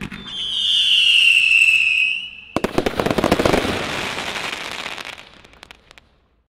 you